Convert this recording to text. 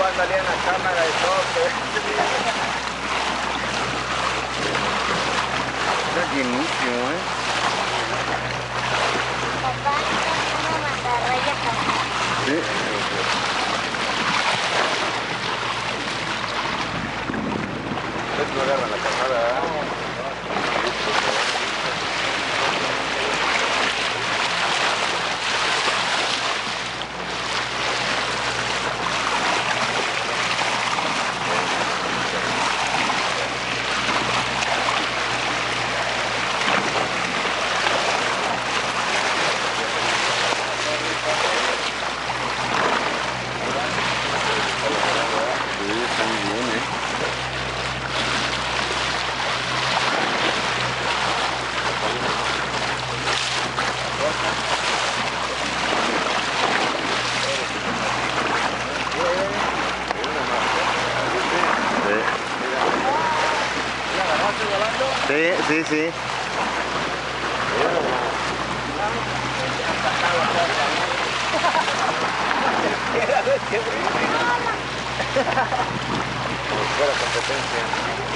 va a salir en la cámara y todo. Está llenísimo, ¿eh? Sí, sí, sí. Fuera competencia.